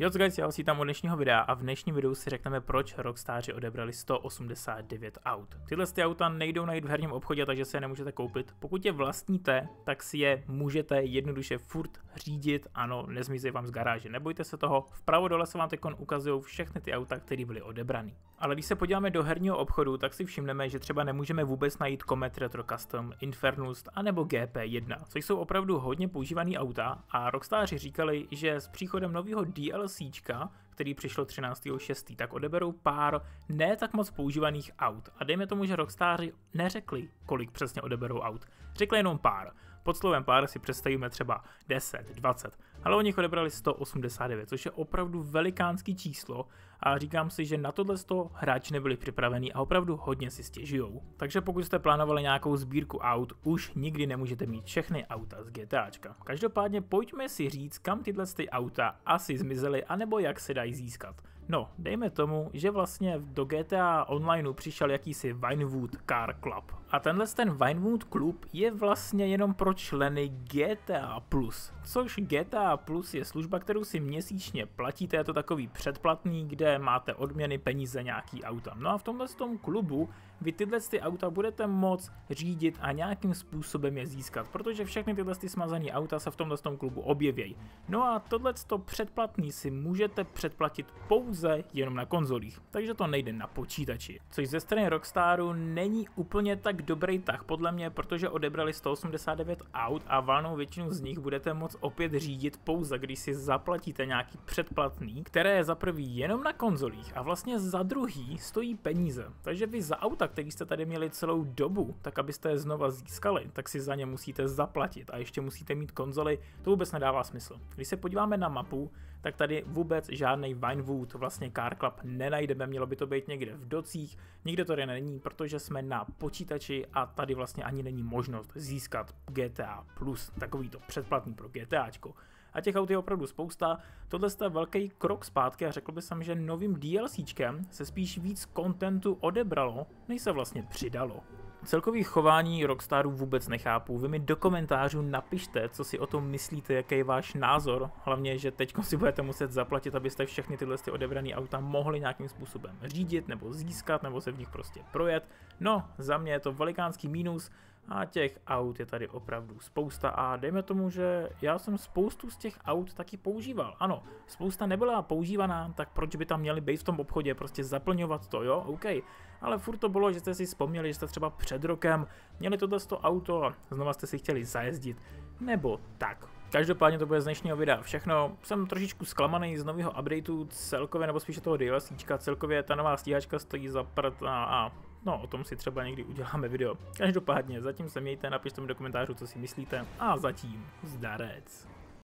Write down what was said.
Jo, guys, já vás vítám u dnešního videa a v dnešním videu si řekneme, proč Rockstáři odebrali 189 aut. Tyhle ty auta nejdou najít v herním obchodě, takže se je nemůžete koupit. Pokud je vlastníte, tak si je můžete jednoduše furt řídit, ano, nezmizí vám z garáže, nebojte se toho. Vpravo dole se vám teď ukazují všechny ty auta, které byly odebraný. Ale když se podíváme do herního obchodu, tak si všimneme, že třeba nemůžeme vůbec najít Comet Retro Custom, Infernus a nebo GP1, což jsou opravdu hodně používané auta a Rockstáři říkali, že s příchodem nového DLC DLCčka, který přišlo 13.6., tak odeberou pár ne tak moc používaných aut. A dejme tomu, že Rockstáři neřekli, kolik přesně odeberou aut. Řekli jenom pár. Pod slovem pár si představíme třeba 10, 20, ale oni odebrali 189, což je opravdu velikánský číslo a říkám si, že na tohle to hráči nebyli připravení a opravdu hodně si stěžujou. Takže pokud jste plánovali nějakou sbírku aut, už nikdy nemůžete mít všechny auta z GTAčka. Každopádně pojďme si říct, kam tyhle ty auta asi zmizely, anebo jak se dají získat. No, dejme tomu, že vlastně do GTA Online přišel jakýsi Vinewood Car Club. A tenhle ten Vinewood Club je vlastně jenom pro členy GTA+. Což GTA Plus je služba, kterou si měsíčně platíte, je to takový předplatný, kde máte odměny, peníze, nějaký auta. No a v tomhle tom klubu vy tyhle ty auta budete moc řídit a nějakým způsobem je získat, protože všechny tyhle ty smazané auta se v tomhle tom klubu objevějí. No a tohle předplatný si můžete předplatit pouze jenom na konzolích, takže to nejde na počítači. Což ze strany Rockstaru není úplně tak dobrý tah podle mě, protože odebrali 189 aut a valnou většinu z nich budete moc opět řídit pouze, když si zaplatíte nějaký předplatný, které je za prvý jenom na konzolích a vlastně za druhý stojí peníze. Takže vy za auta, který jste tady měli celou dobu, tak abyste je znova získali, tak si za ně musíte zaplatit a ještě musíte mít konzoli, to vůbec nedává smysl. Když se podíváme na mapu, tak tady vůbec žádný Vinewood, vlastně Car Club nenajdeme, mělo by to být někde v docích, nikde to není, protože jsme na počítači a tady vlastně ani není možnost získat GTA+, takový to předplatný pro GTAčko a těch aut je opravdu spousta. Tohle je velký krok zpátky a řekl bych jsem, že novým DLCčkem se spíš víc kontentu odebralo, než se vlastně přidalo. Celkový chování Rockstaru vůbec nechápu. Vy mi do komentářů napište, co si o tom myslíte, jaký je váš názor. Hlavně, že teď si budete muset zaplatit, abyste všechny tyhle ty odebrané auta mohli nějakým způsobem řídit, nebo získat, nebo se v nich prostě projet. No, za mě je to velikánský mínus a těch aut je tady opravdu spousta a dejme tomu, že já jsem spoustu z těch aut taky používal. Ano, spousta nebyla používaná, tak proč by tam měli být v tom obchodě, prostě zaplňovat to, jo, OK. Ale furt to bylo, že jste si vzpomněli, že jste třeba před rokem měli tohle auto a znova jste si chtěli zajezdit, nebo tak. Každopádně to bude z dnešního videa všechno. Jsem trošičku zklamaný z nového updateu celkově, nebo spíše toho DLCčka. Celkově ta nová stíhačka stojí za prd a, a no o tom si třeba někdy uděláme video. Každopádně zatím se mějte, napište mi do komentářů, co si myslíte a zatím zdarec.